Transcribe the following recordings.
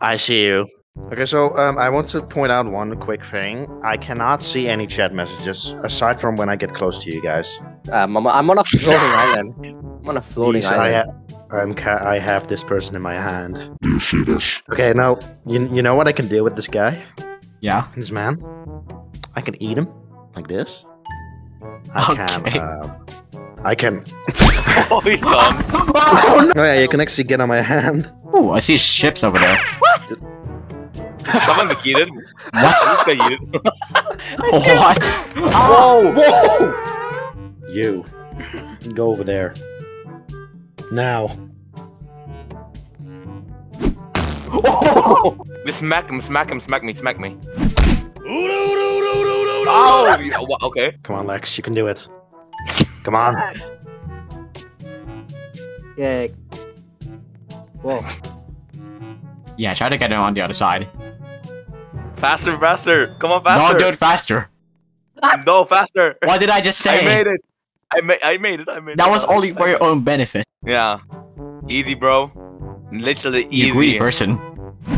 I see you. Okay, so um, I want to point out one quick thing. I cannot see any chat messages aside from when I get close to you guys. Um, I'm, I'm on a floating island. I'm on a floating Please, I, island. ha- I'm ca- I have this person in my hand. Do you see this? Okay, now you you know what I can do with this guy, Yeah. this man. I can eat him like this. I can. Okay. Uh, I can. Oh, he's gone. Oh yeah, you can actually get on my hand. Oh, I see ships over there. Someone got yeeted. What? Who got yeeted? What? Whoa! Oh. Whoa! You go over there now. Just smack him, smack him, smack me, smack me. Oh, yeah, okay. Come on, Lex, you can do it. Come on. Yeah. Whoa. Yeah, try to get it on the other side. Faster, faster. Come on, faster! No, do it faster. No, faster. What did I just say? I made it. I made. I made it. I made it. That was only for your own benefit. Yeah. Easy, bro. Literally You greedy person.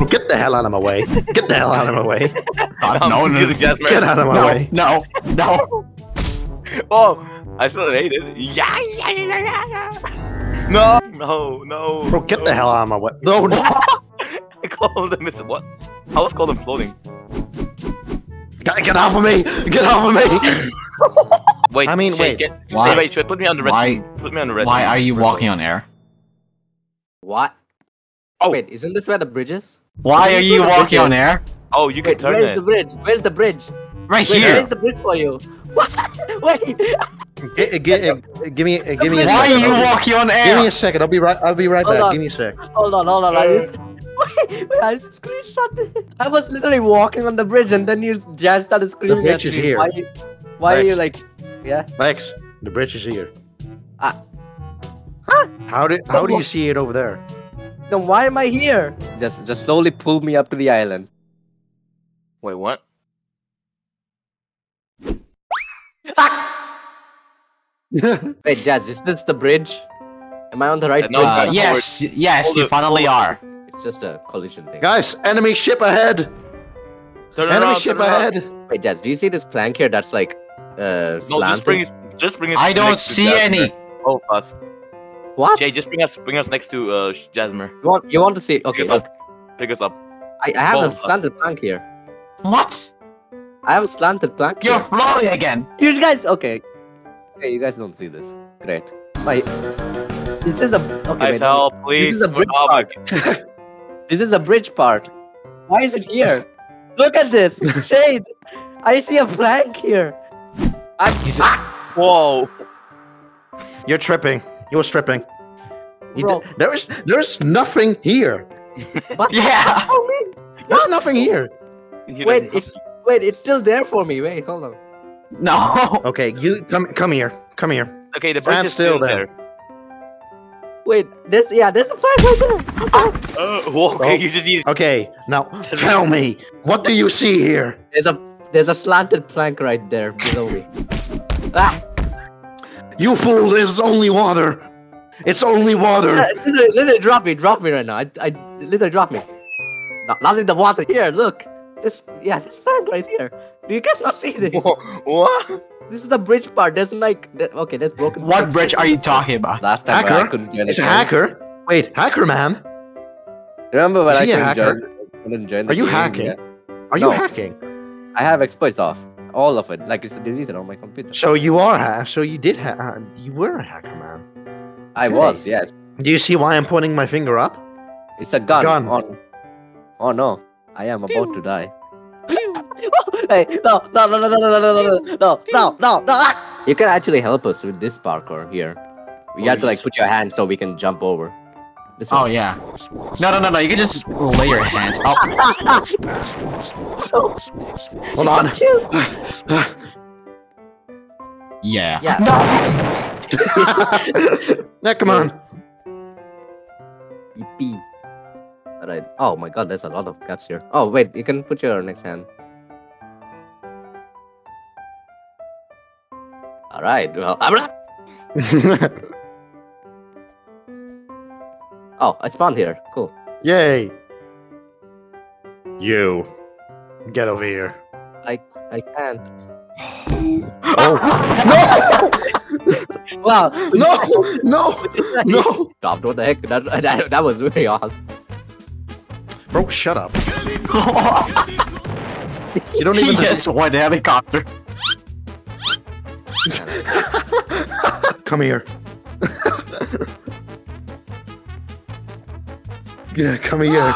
Get the hell out of my way. Get the hell out of my way. God, I'm no, no. Get out of my no, way. no, no. Oh, I still hate it. Yeah, yeah, yeah, yeah, yeah. No, no, no. Bro, get no. the hell out of my way. No, no. I called him. It's what? I was called him floating. Get, get off of me. Get off of me. Wait. I mean, shit, wait. Get, Why- Wait, wait. Shit, put me on the red why- team. Put me on the red Why team. are you walking on air? What? Oh. Wait, isn't this where the bridge is? Why Wait, are you you saw the walking on air? Oh, you can Wait, turn where's it. the bridge? Where's the bridge? Right Wait, here. where's the bridge for you? What? Wait. G- g- give me, give me a Why are you walking on air? Give me a second. I'll be right. I'll be right Hold back. on. Give me a sec. Hold on, hold on. I. Wait, wait, I screenshot it. I was literally walking on the bridge and then you just started screaming The bridge at is here. Why, why are you like... Yeah? Max, the bridge is here. Ah. How do How do you see it over there? Then why am I here? Just just slowly pull me up to the island. Wait, what? Wait, Jazz, is this the bridge? Am I on the right No, bridge? Uh, yes, yes, you finally are. It's just a collision thing. Guys, enemy ship ahead. Turn Enemy around, ship turn around. ahead. Wait, Jazz, do you see this plank here that's like uh No, just bring it. Just bring it. I don't see Jasmine. any. Both of us. What? Jay, just bring us, bring us next to uh Jasmine. You want you want to see? Okay, Pick look. up. Pick us up. I, I have a Both. slanted plank here. What? I have a slanted plank. You're here. floating again. You guys, okay. Okay, you guys don't see this. Great. Wait. This is a okay. Guys, wait, help, please. This is a bridge Oh part. This is a bridge part. Why is it here? Look at this shade. I see a flag here. I'm, ah, Whoa. You're tripping. You're stripping. You Bro. d- there is there is nothing here. what? Yeah. Oh, wait, There's nothing here. You wait, don't- it's wait, it's still there for me. Wait, hold on. No. Okay, you come come here. Come here. okay. The stand bridge is still still then. there. Wait, this yeah, there's a plank right there. Uh, whoa, okay, Oh. you just need. Okay, now tell me, what do you see here? There's a there's a slanted plank right there below me. Ah, You fool, there's only water. It's only water. literally, literally drop me, drop me right now. I, I literally drop me. Not, not in the water. Here, look. This yeah, this plank right here. Do you guys not see this? Whoa, what? This is the bridge part. There's like the- okay, there's broken. What bricks. bridge are you talking about? Last time when I Hacker? couldn't join It's a hacker. Wait, hacker man. Remember when Is I couldn't hacker? join, couldn't join the Are you game? hacking? Yeah. Are you No. hacking? I have exploits off. All of it. Like it's deleted on my computer. So you are ha- so you did ha- uh, you were a hacker man. I okay. was, yes. Do you see why I'm pointing my finger up? It's a gun. Gun. On. Oh no. I am about to die. Hey, no, no, no, no, no, no, no, no, no, no, no, no, no. ah! You can actually help us with this parkour here. You have to like put your hand so we can jump over. This Oh one. yeah. No, no, no, no. You can just lay your hands up. Hold on. Yeah. Yeah. yeah, come on. Yippee. Alright. Oh my god, there's a lot of gaps here. Oh wait, you can put your next hand. Alright, well, I'm not. oh, I spawned here. Cool. Yay. You. Get over here. I I can't. Oh. no! Wow. no! No! No! Stop, what the heck? That, that, that was really odd. Bro, shut up. You don't even yes, one helicopter. Come here. yeah, come here.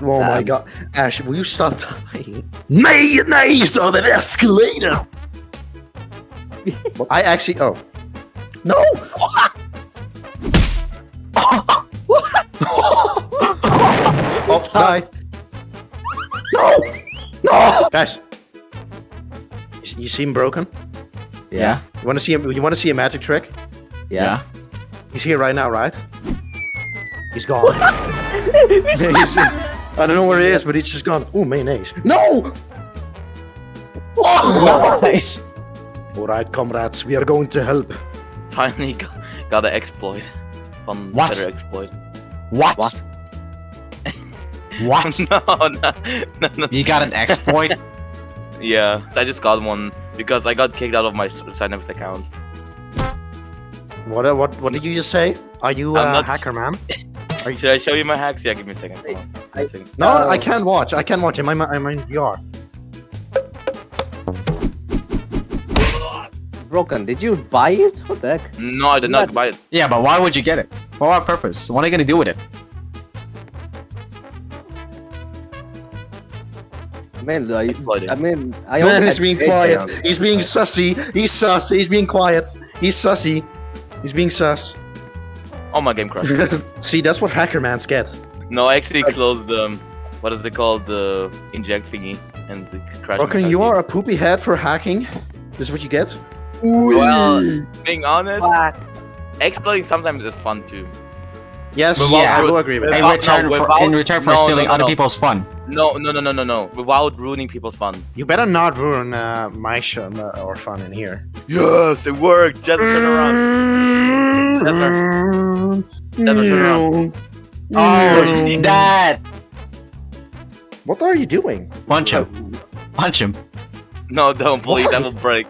Oh my god. Ash, will you stop dying? Mayonnaise on an escalator! I actually. Oh. No! oh, die. No! No! Guys. You- You seem broken? Yeah. You want to see a, you want to see a magic trick? Yeah. He's here right now, right? He's gone. He's- I don't know where he is, but he's just gone. Ooh, mayonnaise. No! Oh! Nice. All right, comrades, we are going to help. Finally got, got an exploit. Fun What? better exploit. What? What? What? no, no, no, no. You got an exploit? Yeah, I just got one because I got kicked out of my Cynex account. What? uh, What? What did you just say? Are you I'm a not- hacker, man? Should I show you my hacks? Yeah, give me a second. Hold on. I- One second. No, Uh, I can't watch. I can't watch. Am I? Am I in VR? Broken. Did you buy it? What the heck? No, I did not Not- buy it. Yeah, but why would you get it? For what purpose? What are you gonna do with it? I mean, I, Exploited. I mean, I Man, only he's being quiet. rounds. He's being sussy. He's sus. He's being quiet. He's sussy. He's being sus. Oh, my game crashed. See, that's what hacker mans get. no, I actually closed the. Um, what is it called? The inject thingy and the crash. Broken, you are a poopy head for hacking. This is what you get. Well, being honest, exploiting sometimes is fun too. Yes, Without- yeah, I will agree with without- In that. no, return, for, without- in return for no, no, stealing no, other no. people's fun. No, no, no, no, no, no. Without ruining people's fun. You better not ruin uh, my show uh, or fun in here. Yes, it worked. Just turn around. Never turn around. Oh, that! What are you doing? Punch him. Punch him. No, don't, please. That will break.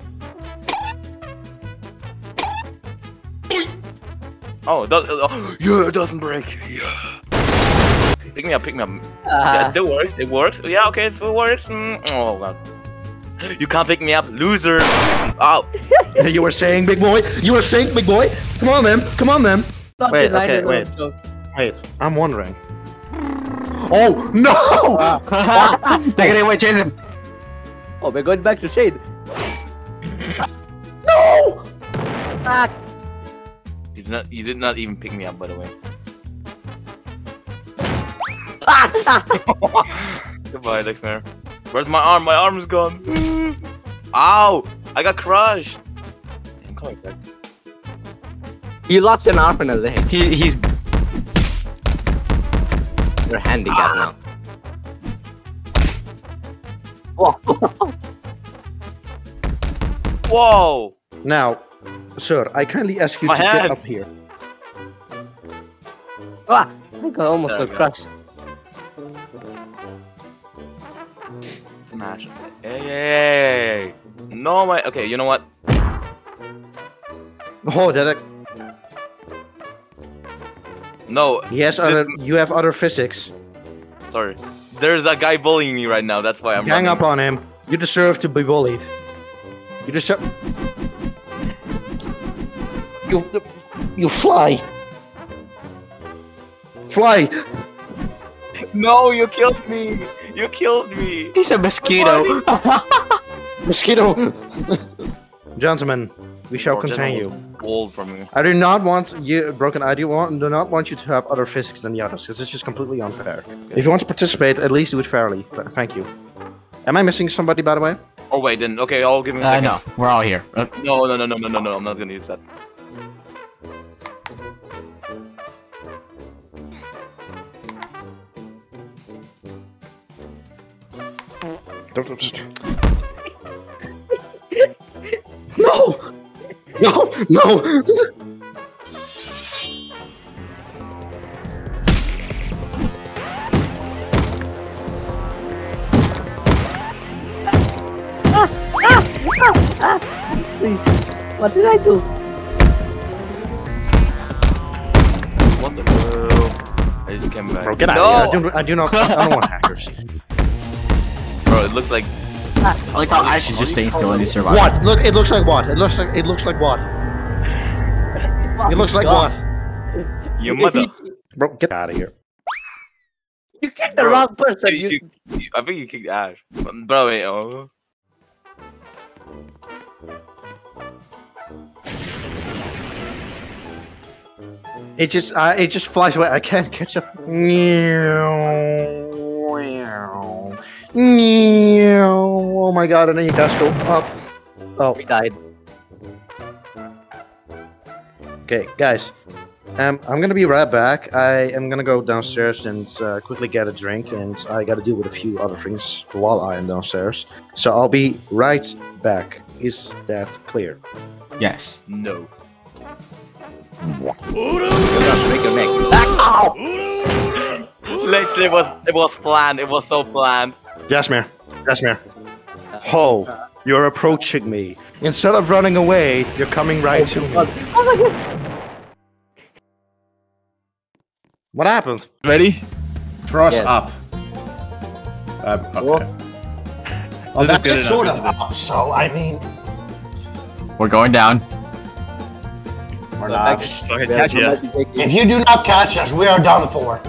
Oh, it does, oh, yeah, it doesn't break. Yeah. Pick me up, pick me up. Yeah, it still works. It works. Yeah, okay, it still works. Mm, oh god. You can't pick me up, loser. Oh, you were saying, big boy. You were saying, big boy. Come on, man. Come on, man. not wait, okay, wait. Wait, I'm wondering. Oh no! Take it away, chase him. Oh, we're going back to Shade. No! Ah, you did not. You did not even pick me up, by the way. Goodbye, Dexter. Where's my arm? My arm's gone. Ow! I got crushed. I'm coming back. you lost an arm and a leg. He, he's You're handicapped ah. now. Oh, Whoa! Now, sir, I kindly ask you My to get up here. ah, I think I almost There got crushed. Smash. Hey, hey, hey, hey. No, my. Okay, you know what? Oh, that No, he has other. You have other physics. sorry. There's a guy bullying me right now. That's why I'm. Gang running. up on him. You deserve to be bullied. You deserve. You, you fly. Fly. No, you killed me. You killed me. he's a mosquito. Mosquito. Gentlemen, we shall Poor continue. General was Bold from me. I do not want you, Broken. I do, want, do not want you to have other physics than the others, because it's just completely unfair. If you want to participate, at least do it fairly. Th- Thank you. Am I missing somebody, by the way? Oh wait, then okay, I'll give him a I second. know. We're all here. Uh, No, no, no, no, no, no, no. I'm not gonna use that. No! No! No! ah, ah, ah, Please. What did I do? What the hell? I just came back. Bro, get no. out of here. I do, I do not. I don't want hackers. Bro, it looks like I like how Ash is just staying still and he survived. What? Look, it looks like what? It looks like it looks like what? It looks like what? your mother. Bro, get out of here. You kicked the Bro, wrong person. You- You, you- I think you kicked Ash. Bro, wait, oh. It just uh, it just flies away. I can't catch up. Oh my god! And then you guys go up. Oh, we died. okay, guys. Um, I'm gonna be right back. I am gonna go downstairs and uh, quickly get a drink, and I gotta deal with a few other things while I am downstairs. So I'll be right back. Is that clear? Yes. No. Break your neck. Ow! Literally, it was it was planned. It was so planned. Jasmine, Jasmine. Ho, you're approaching me. Instead of running away, you're coming right to me. What happened? Ready? Throw us up. Um, okay. What? Well, that's good sort of up, so I mean, We're going down. we're not. back- So I can we catch have ya. somebody taking- If you do not catch us, we are done for.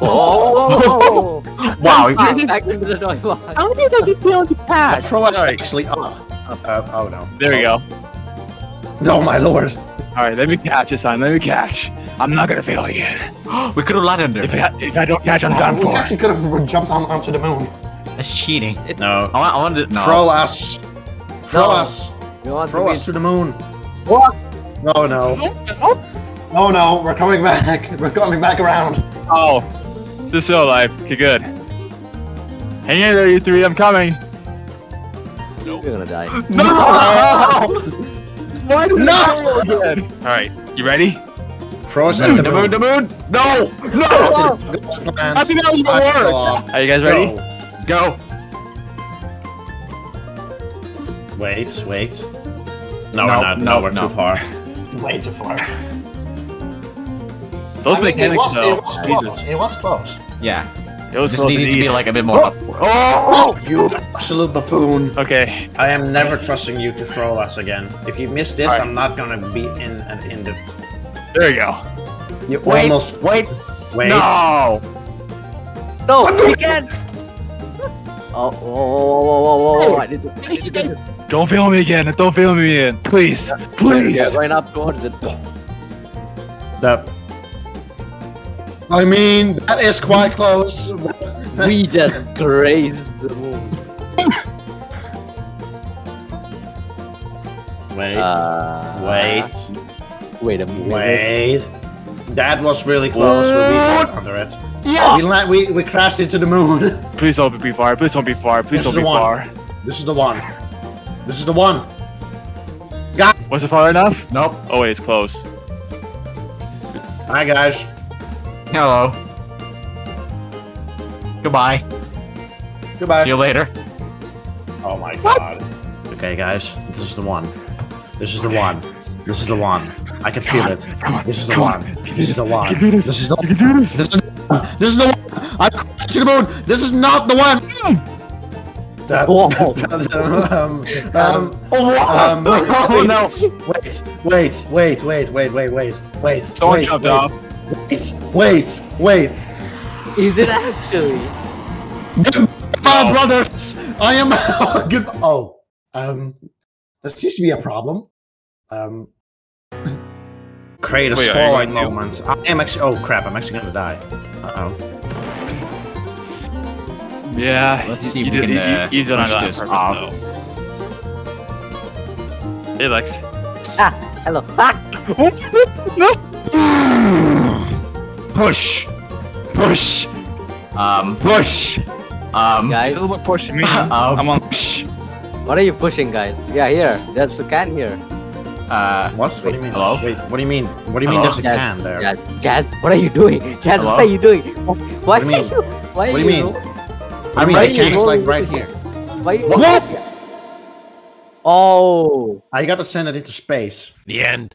Oh! Wow. Back back into the toy box. How did I get beyond the pad? Throw us Sorry. actually up. Uh, oh no. There we go. Oh my lord. All right, let me catch this time. Let me catch. I'm not gonna fail again. we could have landed If there. I, if I don't catch, I'm done we for. actually could have jumped on, onto the moon. That's cheating. No. I, want, I wanted to. No. Throw us. Throw No. us. Throw to us to the moon. What? Oh no. Oh no, we're coming back. We're coming back around. Oh, this is still alive. Okay, good. Hang in there, you three. I'm coming. You're gonna die. No! Why did No! I fail again? All right, you ready? Throw us at the the moon, moon. the moon. No. No. I think that was the word. Are you guys ready? Let's go. Wait, wait. No, we're not. No, we're too far. Way too far. Those I mean, it was, though. it was Jesus. close. It was close. Yeah. It was This close needed to indeed. be like a bit more. Oh! oh, you absolute buffoon. Okay, I am never trusting you to throw us again. If you miss this, Alright. I'm not gonna be in and in the. there you go. You Wait. almost Wait. Wait. No. No, we can't. Oh, whoa, whoa, whoa, whoa, whoa, whoa! I need to, I need to Don't fail me again. Don't fail me again. Please, please. get right up towards it. the. I mean, that is quite close. We just grazed the moon. Wait. Uh, wait. Wait a minute. Wait. That was really close. but we got under it. We, la- we we crashed into the moon. Please don't be far. Please don't be far. Please This don't is be the one. far. This is the one. This is the one. Was it far enough? Nope. Oh wait, it's close. Hi guys. Hello. Goodbye. Goodbye. See you later. Oh my god. Okay, guys. This is the one. This is the one. This is the one. I can feel it. This is the one. on. You can do This is the one. this. This is the You can do this. This is the one. I crashed to the moon. This is not the one. That, Whoa. um, um, Oh, um, oh no. wait, wait, wait, wait, wait, wait, wait, wait. Someone wait, jumped wait, off. Wait, wait, wait. Is it actually? Goodbye, brothers. I am good. Oh, um, there seems to be a problem. Um, Kratos Wait, are you falling going moments. I am actually. Oh crap! I'm actually gonna die. Uh oh. Yeah. Let's see if you we did- can, you- uh, you- You've push on this purpose, off. though. Hey, Lex. Ah, hello. Ah, push, push, Um. push. Um. guys, Doesn't look pushing me. Um, I'm on. what are you pushing, guys? Yeah, here. There's the can here. Uh. What? What do you mean? Hello? Wait. What do you mean? What do you mean? There's a Jazz, can there. Jazz, Jazz, what are you doing? Jazz, Hello? what are you doing? Why What do you mean? are? Why What do you mean? you? What do mean? right The can here. is like right here. Why you? What? Oh. I gotta send it into space. The end.